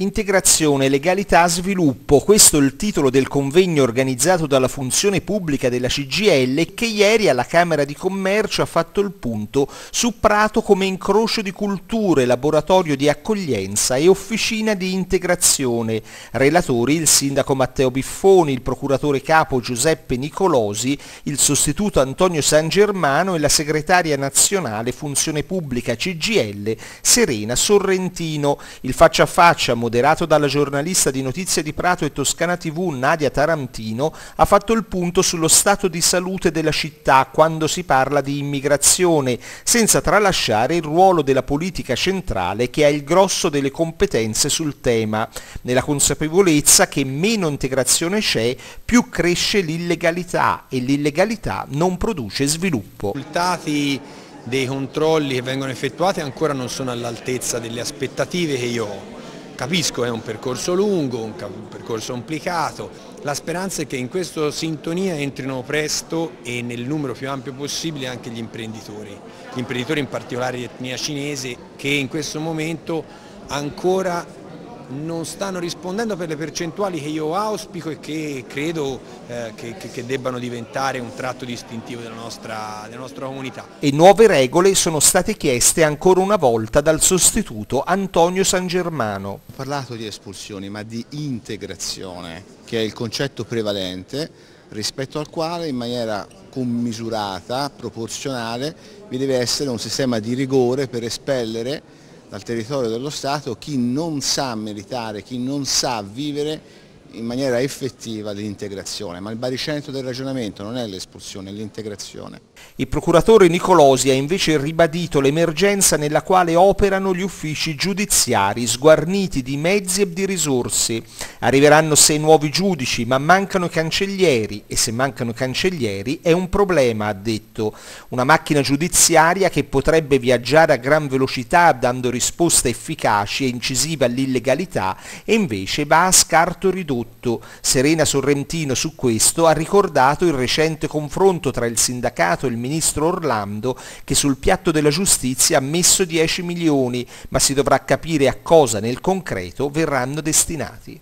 Integrazione, legalità, sviluppo, questo è il titolo del convegno organizzato dalla funzione pubblica della CGL che ieri alla Camera di Commercio ha fatto il punto su Prato come incrocio di culture, laboratorio di accoglienza e officina di integrazione. Relatori il sindaco Matteo Biffoni, il procuratore capo Giuseppe Nicolosi, il sostituto Antonio San Germano e la segretaria nazionale funzione pubblica CGL Serena Sorrentino. Il faccia a faccia moderato dalla giornalista di Notizie di Prato e Toscana TV Nadia Tarantino, ha fatto il punto sullo stato di salute della città quando si parla di immigrazione, senza tralasciare il ruolo della politica centrale che ha il grosso delle competenze sul tema, nella consapevolezza che meno integrazione c'è, più cresce l'illegalità e l'illegalità non produce sviluppo. Risultati dei controlli che vengono effettuati ancora non sono all'altezza delle aspettative che io ho Capisco è un percorso lungo, un, percorso complicato, la speranza è che in questa sintonia entrino presto e nel numero più ampio possibile anche gli imprenditori, gli imprenditori in particolare di etnia cinese che in questo momento ancora non stanno rispondendo per le percentuali che io auspico e che credo eh, che, che, debbano diventare un tratto distintivo della nostra, della nostra comunità. E nuove regole sono state chieste ancora una volta dal sostituto Antonio San Germano. Ho parlato di espulsioni ma di integrazione che è il concetto prevalente rispetto al quale in maniera commisurata, proporzionale, vi deve essere un sistema di rigore per espellere dal territorio dello Stato chi non sa meritare, chi non sa vivere in maniera effettiva l'integrazione, ma il baricentro del ragionamento non è l'espulsione, è l'integrazione. Il procuratore Nicolosi ha invece ribadito l'emergenza nella quale operano gli uffici giudiziari, sguarniti di mezzi e di risorse. Arriveranno sei nuovi giudici, ma mancano i cancellieri e se mancano i cancellieri è un problema, ha detto. Una macchina giudiziaria che potrebbe viaggiare a gran velocità dando risposte efficaci e incisive all'illegalità e invece va a scarto ridotto tutto. Serena Sorrentino su questo ha ricordato il recente confronto tra il sindacato e il ministro Orlando che sul piatto della giustizia ha messo 10 milioni, ma si dovrà capire a cosa nel concreto verranno destinati.